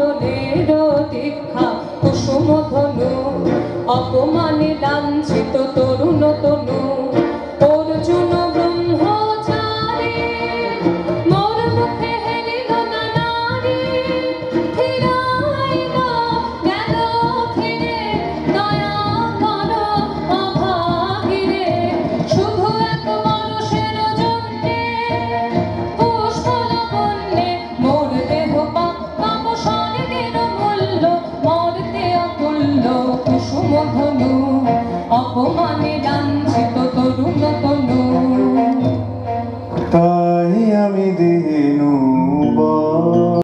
পটলের দীক্ষা কুসুমধনু অপমানে লাঞ্ছিত তো home.